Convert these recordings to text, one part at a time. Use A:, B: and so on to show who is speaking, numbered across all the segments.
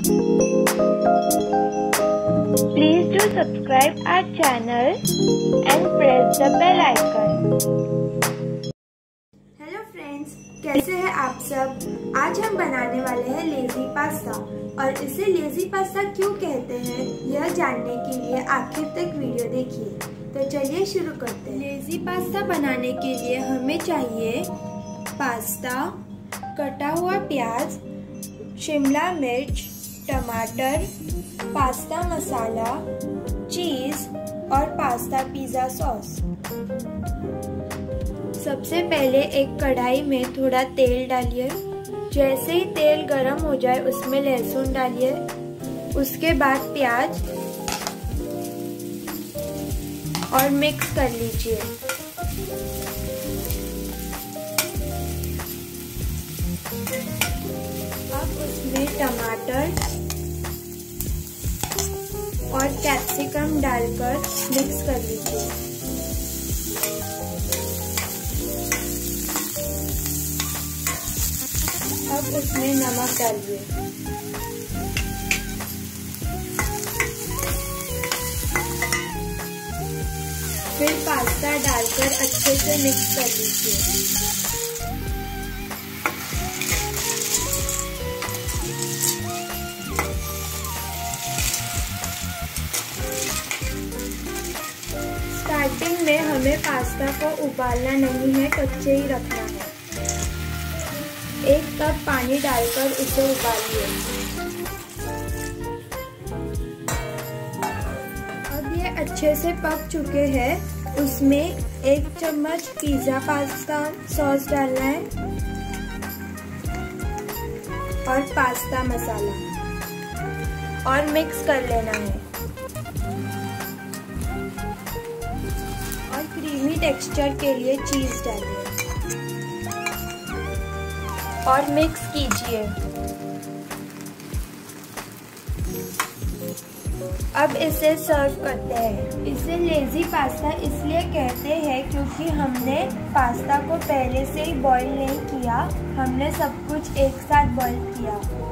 A: Please do subscribe our channel and press the bell icon.
B: Hello friends कैसे हैं आप सब? आज हम बनाने वाले हैं लेजी पास्ता और इसे लेजी पास्ता क्यों कहते हैं यह जानने के लिए आखिर तक वीडियो देखिए। तो चलिए शुरू करते हैं। लेजी पास्ता बनाने के लिए हमें चाहिए पास्ता कटा हुआ प्याज शिमला मिर्च टमाटर, पास्ता मसाला, चीज़ और पास्ता पिज़्ज़ा सॉस। सबसे पहले एक कढ़ाई में थोड़ा तेल डालिए। जैसे ही तेल गरम हो जाए, उसमें लहसुन डालिए। उसके बाद प्याज और मिक्स कर लीजिए। अब उसमें टमाटर और कैप्सिकम डालकर मिक्स कर लीजिए। अब उसमें नमक डालिए। फिर पास्ता डालकर अच्छे से मिक्स कर लीजिए। स्टार्टिंग में हमें पास्ता को उबालना नहीं है, कच्चे ही रखना है। एक कप पानी डालकर उसे उबालिए। अब ये अच्छे से पक चुके हैं। उसमें एक चम्मच पिज़्ज़ा पास्ता सॉस डालना है और पास्ता मसाला। और मिक्स कर लेना है। और क्रीमी टेक्सचर के लिए चीज़ डालिए। और मिक्स कीजिए। अब इसे सर्व करते हैं। इसे लेजी पास्ता इसलिए कहते हैं क्योंकि हमने पास्ता को पहले से ही बॉईल नहीं किया। हमने सब कुछ एक साथ बॉईल किया।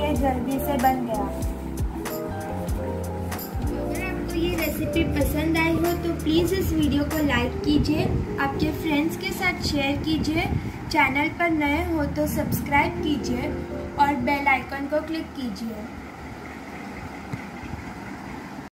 B: ये जल्दी से बन गया। अगर आपको ये रेसिपी पसंद आई हो तो प्लीज़ इस वीडियो को लाइक कीजिए, आपके फ्रेंड्स के साथ शेयर कीजिए चैनल पर नए हो तो सब्सक्राइब कीजिए और बेल आइकन को क्लिक कीजिए।